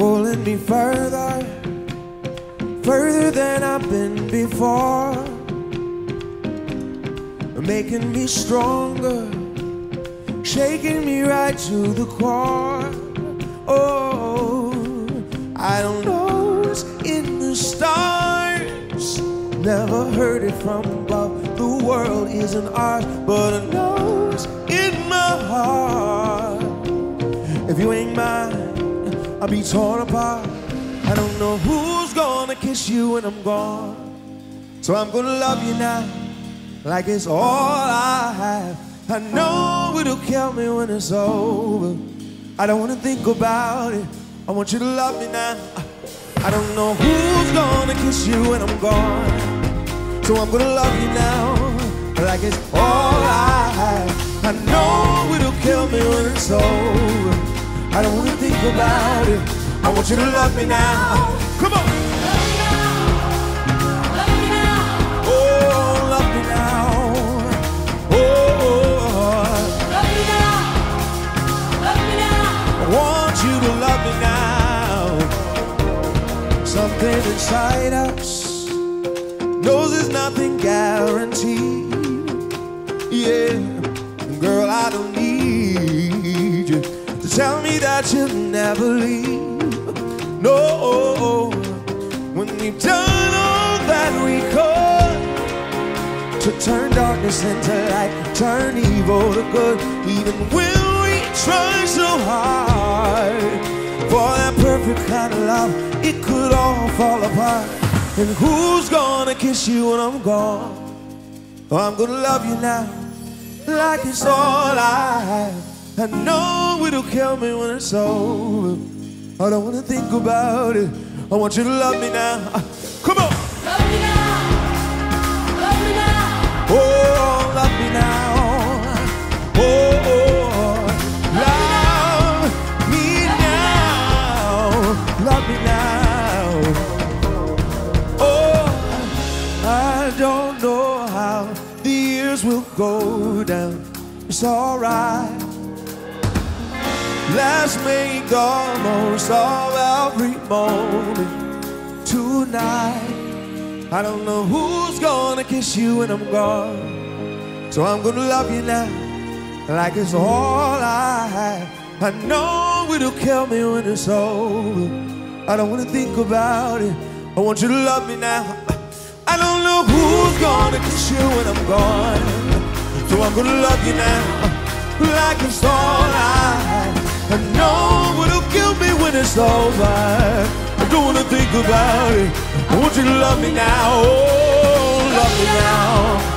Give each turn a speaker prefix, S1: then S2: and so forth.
S1: pulling me further, further than I've been before, making me stronger, shaking me right to the core. Oh, I don't know what's in the stars, never heard it from above. The world isn't ours, but I know it's in my heart. If you ain't mine. I'll be torn apart. I don't know who's gonna kiss you when I'm gone. So I'm gonna love you now, like it's all I have. I know it'll kill me when it's over. I don't wanna think about it. I want you to love me now. I don't know who's gonna kiss you when I'm gone. So I'm gonna love you now, like it's all I have. I know it'll kill me when it's over. I don't wanna think about it. I want you to love me now. Come on.
S2: Love me now. Love me now.
S1: Oh, love me now. Oh,
S2: Love me now. Love me now.
S1: I want you to love me now. Something inside us knows there's nothing guaranteed. Yeah, girl, I don't need that you'll never leave. No, when we've done all that we could to turn darkness into light, turn evil to good, even when we try so hard for that perfect kind of love, it could all fall apart. And who's gonna kiss you when I'm gone? Oh, I'm gonna love you now, like it's all I have. I know it'll kill me when it's over. I don't wanna think about it. I want you to love me now. Come on.
S2: Love me now. Love me now.
S1: Oh, love me now. Oh, oh, love me now. Love me now. Oh, I don't know how the years will go down. It's alright. Let's make the most of every moment tonight. I don't know who's gonna kiss you when I'm gone. So I'm gonna love you now, like it's all I have. I know it'll kill me when it's over. I don't wanna think about it. I want you to love me now. I don't know who's gonna kiss you when I'm gone. So I'm gonna love you now, like it's all I have. I know it'll kill me when it's over. I don't wanna think about it. I want you love me now. Oh, love me now.